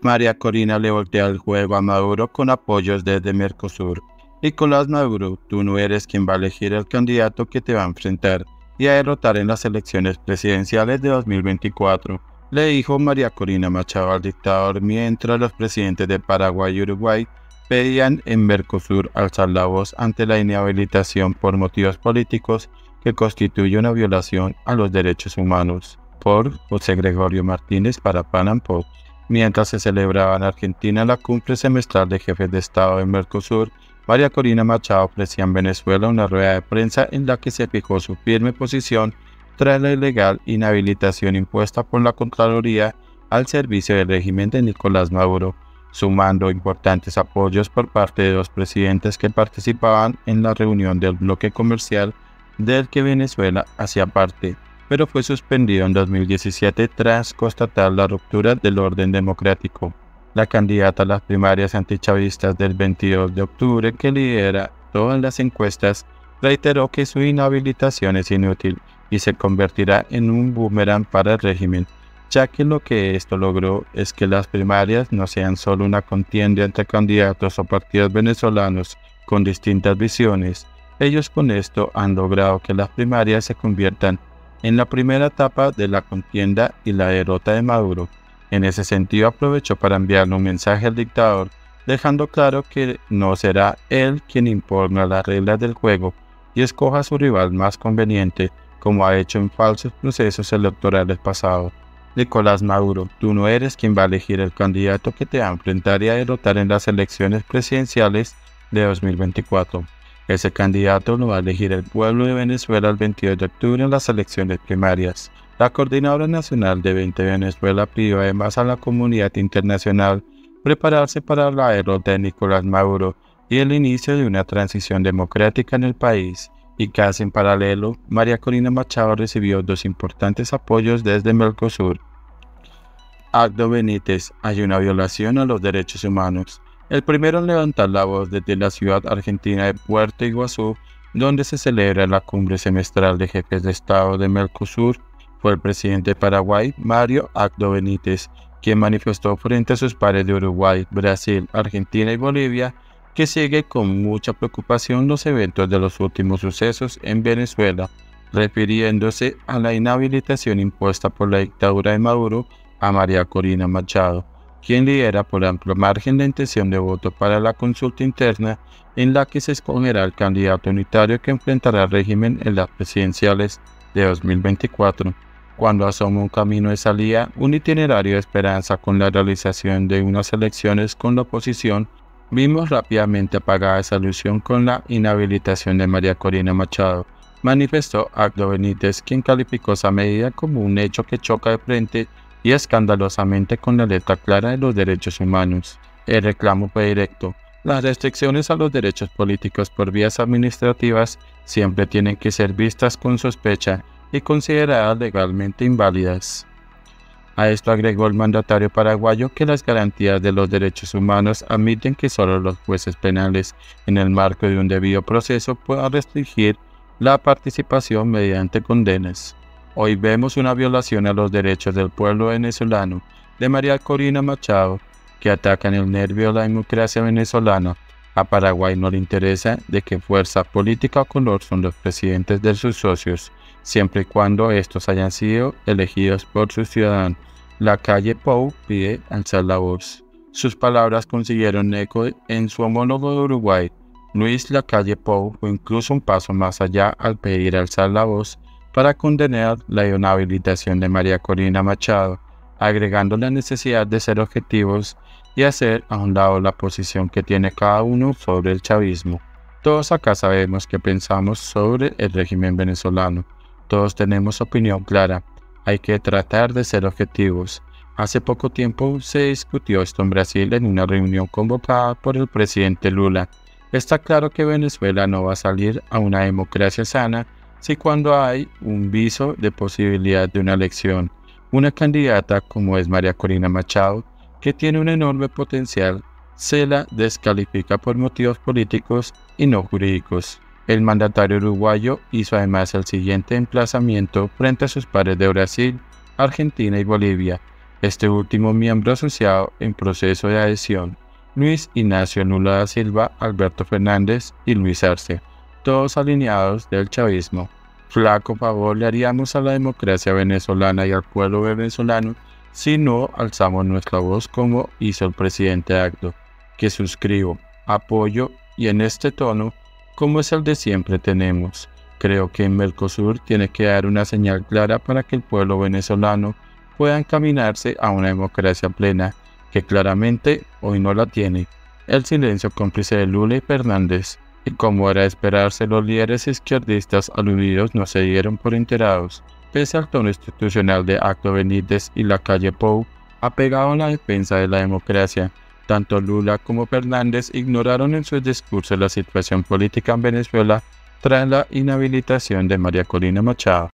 María Corina le voltea el juego a Maduro con apoyos desde Mercosur. Nicolás Maduro, tú no eres quien va a elegir el candidato que te va a enfrentar y a derrotar en las elecciones presidenciales de 2024, le dijo María Corina Machado al dictador mientras los presidentes de Paraguay y Uruguay pedían en Mercosur alzar la voz ante la inhabilitación por motivos políticos que constituye una violación a los derechos humanos. Por José Gregorio Martínez para Panam Mientras se celebraba en Argentina la cumbre semestral de jefes de Estado de Mercosur, María Corina Machado ofrecía en Venezuela una rueda de prensa en la que se fijó su firme posición tras la ilegal inhabilitación impuesta por la Contraloría al servicio del régimen de Nicolás Maduro, sumando importantes apoyos por parte de los presidentes que participaban en la reunión del bloque comercial del que Venezuela hacía parte pero fue suspendido en 2017 tras constatar la ruptura del orden democrático. La candidata a las primarias antichavistas del 22 de octubre, que lidera todas las encuestas, reiteró que su inhabilitación es inútil y se convertirá en un boomerang para el régimen, ya que lo que esto logró es que las primarias no sean solo una contienda entre candidatos o partidos venezolanos con distintas visiones. Ellos con esto han logrado que las primarias se conviertan en la primera etapa de la contienda y la derrota de Maduro. En ese sentido aprovechó para enviarle un mensaje al dictador, dejando claro que no será él quien imponga las reglas del juego y escoja a su rival más conveniente, como ha hecho en falsos procesos electorales pasados. Nicolás Maduro, tú no eres quien va a elegir el candidato que te va a enfrentar y a derrotar en las elecciones presidenciales de 2024. Ese candidato lo va a elegir el pueblo de Venezuela el 22 de octubre en las elecciones primarias. La Coordinadora Nacional de 20 Venezuela pidió además a la comunidad internacional prepararse para la derrota de Nicolás Maduro y el inicio de una transición democrática en el país. Y casi en paralelo, María Corina Machado recibió dos importantes apoyos desde Mercosur. Agdo Benítez, hay una violación a los derechos humanos. El primero en levantar la voz desde la ciudad argentina de Puerto Iguazú, donde se celebra la cumbre semestral de jefes de Estado de Mercosur, fue el presidente de Paraguay, Mario Acdo Benítez, quien manifestó frente a sus pares de Uruguay, Brasil, Argentina y Bolivia que sigue con mucha preocupación los eventos de los últimos sucesos en Venezuela, refiriéndose a la inhabilitación impuesta por la dictadura de Maduro a María Corina Machado quien lidera por amplio margen la intención de voto para la consulta interna en la que se escogerá el candidato unitario que enfrentará al régimen en las presidenciales de 2024, cuando asoma un camino de salida, un itinerario de esperanza con la realización de unas elecciones con la oposición, vimos rápidamente apagada esa ilusión con la inhabilitación de María Corina Machado, manifestó Agdo Benítez, quien calificó esa medida como un hecho que choca de frente y escandalosamente con la letra clara de los derechos humanos. El reclamo fue directo. Las restricciones a los derechos políticos por vías administrativas siempre tienen que ser vistas con sospecha y consideradas legalmente inválidas. A esto agregó el mandatario paraguayo que las garantías de los derechos humanos admiten que solo los jueces penales, en el marco de un debido proceso, puedan restringir la participación mediante condenas. Hoy vemos una violación a los derechos del pueblo venezolano de María Corina Machado, que ataca en el nervio la democracia venezolana. A Paraguay no le interesa de qué fuerza política o color son los presidentes de sus socios, siempre y cuando estos hayan sido elegidos por sus ciudadanos. La calle Pou pide alzar la voz. Sus palabras consiguieron eco en su homólogo de Uruguay. Luis Lacalle Pou fue incluso un paso más allá al pedir alzar la voz para condenar la inhabilitación de María Corina Machado, agregando la necesidad de ser objetivos y hacer a un lado la posición que tiene cada uno sobre el chavismo. Todos acá sabemos qué pensamos sobre el régimen venezolano. Todos tenemos opinión clara. Hay que tratar de ser objetivos. Hace poco tiempo se discutió esto en Brasil en una reunión convocada por el presidente Lula. Está claro que Venezuela no va a salir a una democracia sana si cuando hay un viso de posibilidad de una elección, una candidata como es María Corina Machado, que tiene un enorme potencial, se la descalifica por motivos políticos y no jurídicos. El mandatario uruguayo hizo además el siguiente emplazamiento frente a sus pares de Brasil, Argentina y Bolivia. este último miembro asociado en proceso de adhesión, Luis Ignacio Lula da Silva, Alberto Fernández y Luis Arce, todos alineados del chavismo. Flaco favor le haríamos a la democracia venezolana y al pueblo venezolano si no alzamos nuestra voz como hizo el presidente Acto, que suscribo, apoyo y en este tono, como es el de siempre tenemos. Creo que en Mercosur tiene que dar una señal clara para que el pueblo venezolano pueda encaminarse a una democracia plena, que claramente hoy no la tiene. El silencio cómplice de Lula y Fernández, como era de esperarse, los líderes izquierdistas aludidos no se dieron por enterados. Pese al tono institucional de Acto Benítez y la calle Pou, apegado a la defensa de la democracia, tanto Lula como Fernández ignoraron en sus discursos la situación política en Venezuela tras la inhabilitación de María Corina Machado.